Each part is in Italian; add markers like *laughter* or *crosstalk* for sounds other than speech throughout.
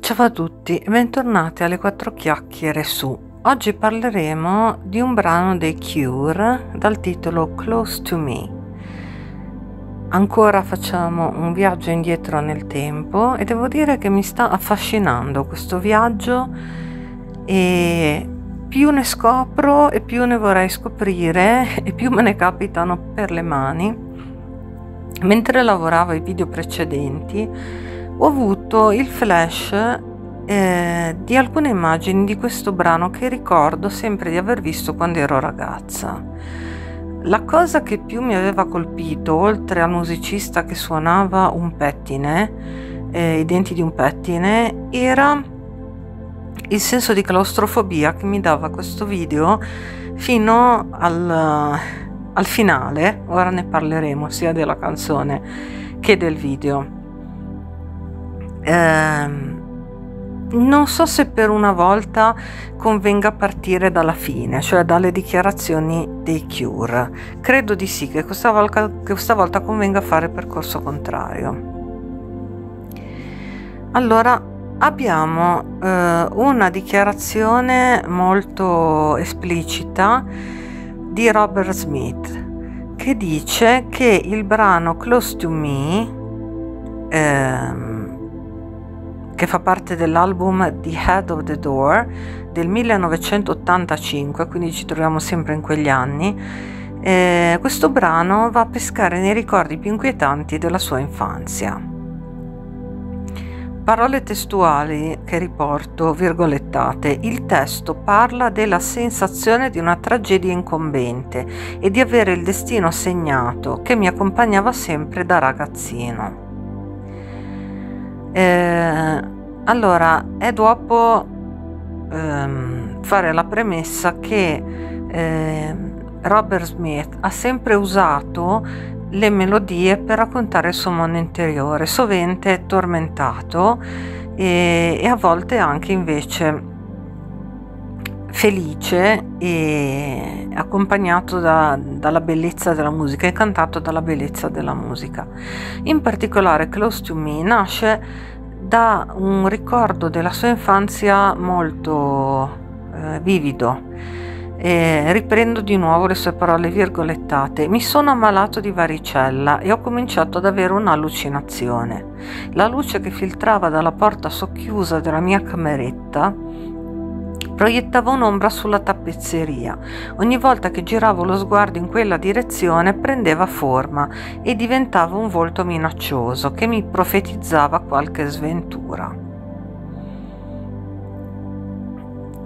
Ciao a tutti, bentornati alle quattro chiacchiere su. Oggi parleremo di un brano dei Cure dal titolo Close to Me. Ancora facciamo un viaggio indietro nel tempo e devo dire che mi sta affascinando questo viaggio e più ne scopro e più ne vorrei scoprire e più me ne capitano per le mani. Mentre lavoravo ai video precedenti ho avuto il flash eh, di alcune immagini di questo brano che ricordo sempre di aver visto quando ero ragazza. La cosa che più mi aveva colpito, oltre al musicista che suonava un pettine, eh, i denti di un pettine, era il senso di claustrofobia che mi dava questo video fino al, al finale, ora ne parleremo sia della canzone che del video ehm, non so se per una volta convenga partire dalla fine, cioè dalle dichiarazioni dei Cure. Credo di sì, che questa volta, che questa volta convenga fare percorso contrario. Allora, abbiamo eh, una dichiarazione molto esplicita di Robert Smith che dice che il brano Close to Me eh, che fa parte dell'album The Head of the Door del 1985, quindi ci troviamo sempre in quegli anni. Eh, questo brano va a pescare nei ricordi più inquietanti della sua infanzia. Parole testuali che riporto, virgolettate. Il testo parla della sensazione di una tragedia incombente e di avere il destino segnato che mi accompagnava sempre da ragazzino. Eh, allora, è dopo ehm, fare la premessa che eh, Robert Smith ha sempre usato le melodie per raccontare il suo mondo interiore, sovente tormentato e, e a volte anche invece felice e accompagnato da, dalla bellezza della musica e cantato dalla bellezza della musica. In particolare Close to Me nasce da un ricordo della sua infanzia molto eh, vivido. E riprendo di nuovo le sue parole virgolettate. Mi sono ammalato di varicella e ho cominciato ad avere un'allucinazione. La luce che filtrava dalla porta socchiusa della mia cameretta proiettava un'ombra sulla tappezzeria. Ogni volta che giravo lo sguardo in quella direzione prendeva forma e diventava un volto minaccioso che mi profetizzava qualche sventura.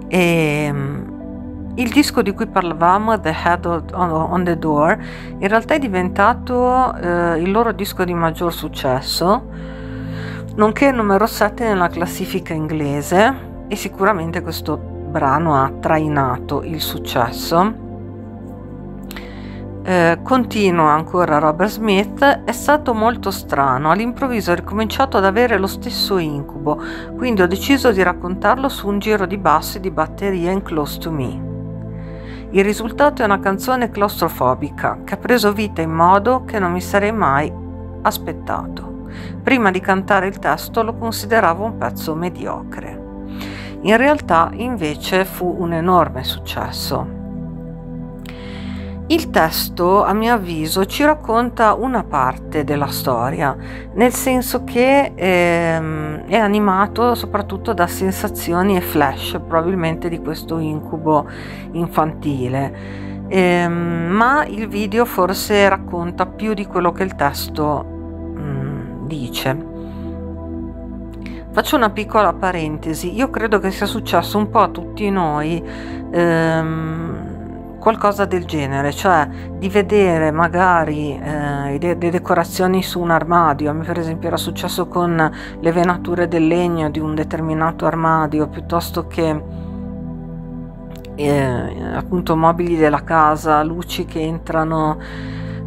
E, ehm, il disco di cui parlavamo, The Head on the Door, in realtà è diventato eh, il loro disco di maggior successo, nonché numero 7 nella classifica inglese e sicuramente questo brano ha trainato il successo. Eh, continua ancora Robert Smith, è stato molto strano, all'improvviso ho ricominciato ad avere lo stesso incubo, quindi ho deciso di raccontarlo su un giro di basso e di batteria in Close to Me. Il risultato è una canzone claustrofobica che ha preso vita in modo che non mi sarei mai aspettato. Prima di cantare il testo lo consideravo un pezzo mediocre. In realtà invece fu un enorme successo. Il testo, a mio avviso, ci racconta una parte della storia, nel senso che ehm, è animato soprattutto da sensazioni e flash, probabilmente di questo incubo infantile. Ehm, ma il video forse racconta più di quello che il testo mh, mm, dice. Faccio una piccola parentesi, io credo che sia successo un po' a tutti noi ehm, qualcosa del genere, cioè di vedere magari eh, le, le decorazioni su un armadio, a me per esempio era successo con le venature del legno di un determinato armadio, piuttosto che eh, appunto mobili della casa, luci che entrano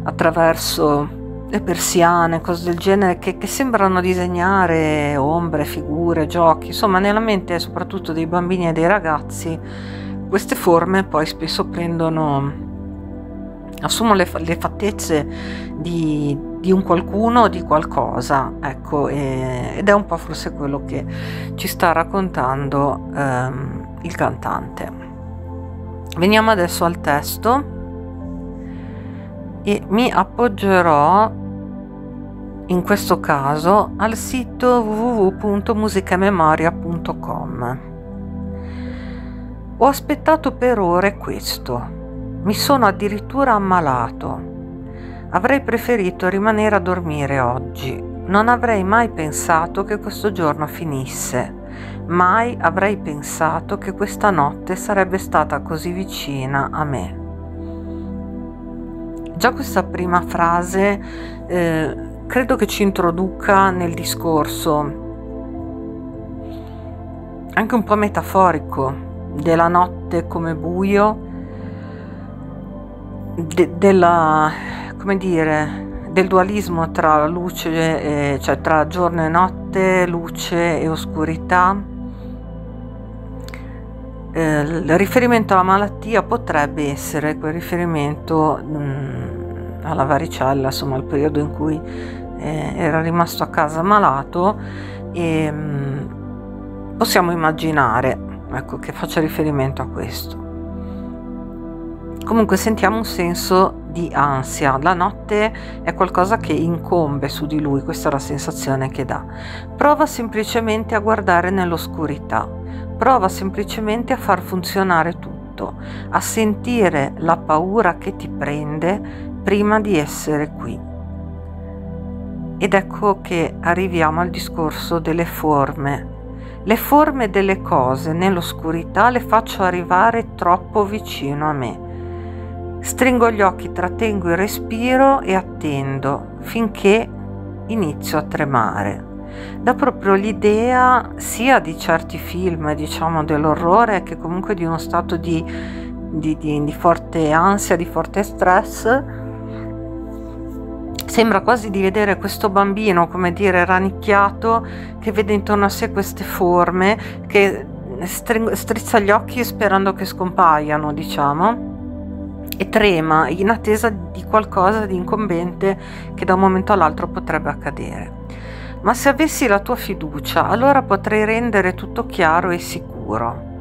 attraverso le persiane, cose del genere che, che, sembrano disegnare ombre, figure, giochi, insomma nella mente soprattutto dei bambini e dei ragazzi queste forme poi spesso prendono, assumono le, le fattezze di, di, un qualcuno, di qualcosa, ecco, e, ed è un po' forse quello che ci sta raccontando ehm, il cantante. Veniamo adesso al testo e mi appoggerò in questo caso al sito www.musicamemoria.com. Ho aspettato per ore questo. Mi sono addirittura ammalato. Avrei preferito rimanere a dormire oggi. Non avrei mai pensato che questo giorno finisse. Mai avrei pensato che questa notte sarebbe stata così vicina a me. Già questa prima frase eh, credo che ci introduca nel discorso, anche un po' metaforico, della notte come buio, de- della, come dire, del dualismo tra luce, e, cioè tra giorno e notte, luce e oscurità. Eh, il riferimento alla malattia potrebbe essere quel riferimento mh, mm, alla varicella, insomma al periodo in cui eh, era rimasto a casa malato e mh, mm, possiamo immaginare ecco, che faccia riferimento a questo. Comunque sentiamo un senso di ansia, la notte è qualcosa che incombe su di lui, questa è la sensazione che dà. Prova semplicemente a guardare nell'oscurità, prova semplicemente a far funzionare tutto, a sentire la paura che ti prende prima di essere qui. Ed ecco che arriviamo al discorso delle forme. Le forme delle cose nell'oscurità le faccio arrivare troppo vicino a me. Stringo gli occhi, trattengo il respiro e attendo finché inizio a tremare. Da proprio l'idea sia di certi film, diciamo dell'orrore, che comunque di uno stato di, di, di, di forte ansia, di forte stress, Sembra quasi di vedere questo bambino, come dire, rannicchiato, che vede intorno a sé queste forme, che strizza gli occhi sperando che scompaiano, diciamo, e trema in attesa di qualcosa di incombente che da un momento all'altro potrebbe accadere. Ma se avessi la tua fiducia, allora potrei rendere tutto chiaro e sicuro.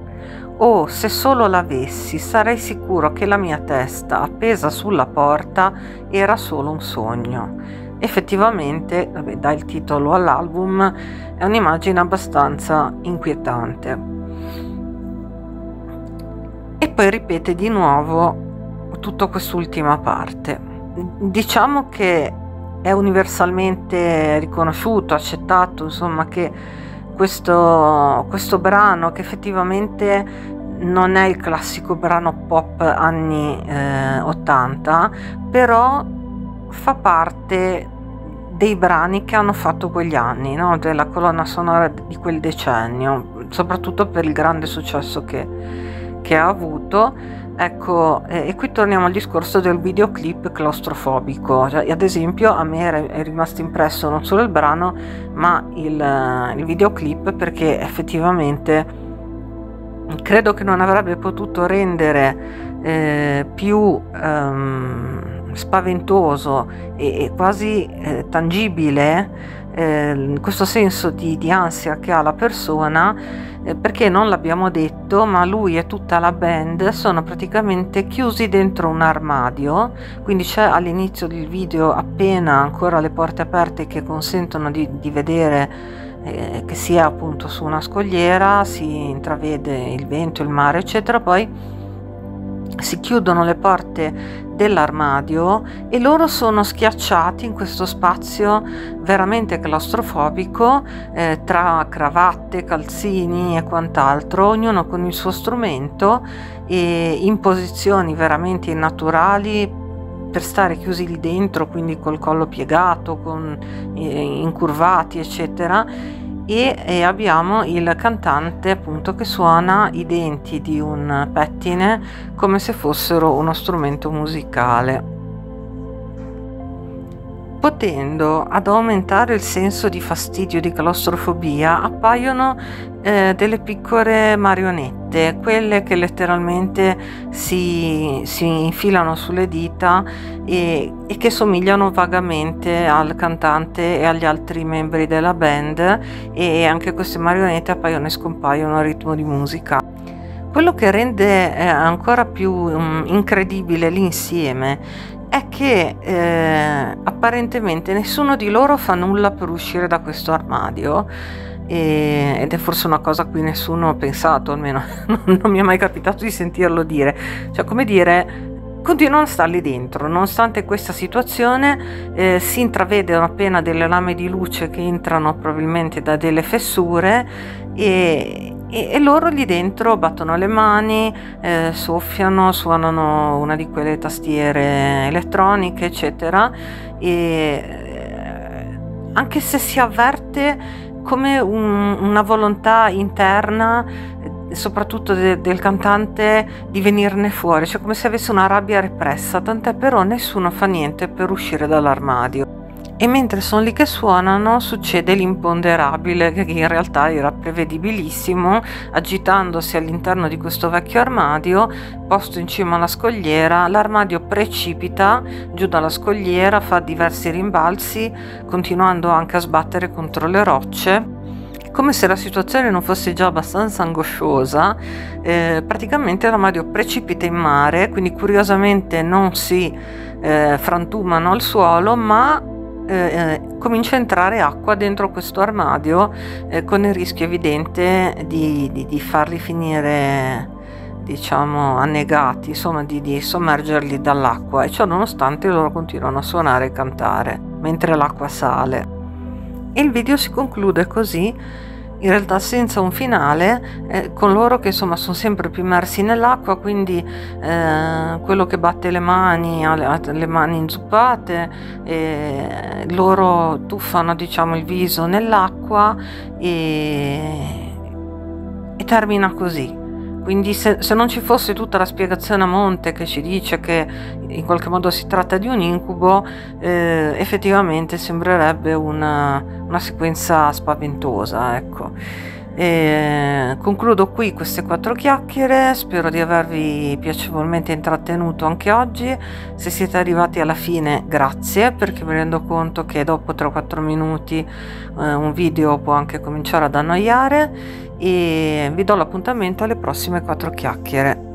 Oh, se solo l'avessi, sarei sicuro che la mia testa appesa sulla porta era solo un sogno. Effettivamente, vabbè, dà il titolo all'album, è un'immagine abbastanza inquietante. E poi ripete di nuovo tutta quest'ultima parte. Diciamo che è universalmente riconosciuto, accettato, insomma, che questo, questo brano che effettivamente non è il classico brano pop anni eh, 80, però fa parte dei brani che hanno fatto quegli anni, no? della colonna sonora di quel decennio, soprattutto per il grande successo che, che ha avuto Ecco, e qui torniamo al discorso del videoclip claustrofobico. Cioè, ad esempio, a me è rimasto impresso non solo il brano, ma il, il videoclip perché effettivamente credo che non avrebbe potuto rendere eh, più ehm, spaventoso e, e quasi eh, tangibile eh, questo senso di, di, ansia che ha la persona eh, perché non l'abbiamo detto ma lui e tutta la band sono praticamente chiusi dentro un armadio. Quindi c'è all'inizio del video appena ancora le porte aperte che consentono di, di vedere eh, che sia appunto su una scogliera si intravede il vento il mare eccetera. Poi si chiudono le porte dell'armadio e loro sono schiacciati in questo spazio veramente claustrofobico eh, tra cravatte, calzini e quant'altro, ognuno con il suo strumento e in posizioni veramente innaturali per stare chiusi lì dentro, quindi col collo piegato, con, eh, incurvati, eccetera e, e abbiamo il cantante appunto che suona i denti di un pettine come se fossero uno strumento musicale. Potendo ad aumentare il senso di fastidio di claustrofobia appaiono eh, delle piccole marionette, quelle che letteralmente si, si infilano sulle dita e, e, che somigliano vagamente al cantante e agli altri membri della band e anche queste marionette appaiono e scompaiono a ritmo di musica. Quello che rende eh, ancora più um, incredibile l'insieme è che eh, apparentemente nessuno di loro fa nulla per uscire da questo armadio e, ed è forse una cosa a cui nessuno ha pensato, almeno *laughs* non, mi è mai capitato di sentirlo dire. Cioè, come dire, continuano a starli dentro. Nonostante questa situazione eh, si intravedono appena delle lame di luce che entrano probabilmente da delle fessure e, e, e loro lì dentro battono le mani, eh, soffiano, suonano una di quelle tastiere elettroniche, eccetera. E eh, anche se si avverte come un, una volontà interna soprattutto de, del cantante di venirne fuori, cioè come se avesse una rabbia repressa, tant'è però nessuno fa niente per uscire dall'armadio. E mentre sono lì che suonano succede l'imponderabile che in realtà era prevedibilissimo, agitandosi all'interno di questo vecchio armadio, posto in cima alla scogliera, l'armadio precipita giù dalla scogliera, fa diversi rimbalzi, continuando anche a sbattere contro le rocce. Come se la situazione non fosse già abbastanza angosciosa, eh, praticamente l'armadio precipita in mare, quindi curiosamente non si eh, frantumano al suolo, ma eh, eh, comincia a entrare acqua dentro questo armadio eh, con il rischio evidente di, di, di farli finire diciamo annegati insomma di, di sommergerli dall'acqua. E ciò nonostante loro continuano a suonare e cantare mentre l'acqua sale. E il video si conclude così in realtà senza un finale, eh, con loro che insomma sono sempre più immersi nell'acqua, quindi eh, quello che batte le mani ha le, le mani inzuppate, eh, loro tuffano diciamo il viso nell'acqua e, e termina così. Quindi se, se, non ci fosse tutta la spiegazione a monte che ci dice che in qualche modo si tratta di un incubo, eh, effettivamente sembrerebbe una, una sequenza spaventosa. Ecco. E concludo qui queste quattro chiacchiere, spero di avervi piacevolmente intrattenuto anche oggi. Se siete arrivati alla fine, grazie perché mi rendo conto che dopo 3-4 minuti eh, un video può anche cominciare ad annoiare e vi do l'appuntamento alle prossime quattro chiacchiere.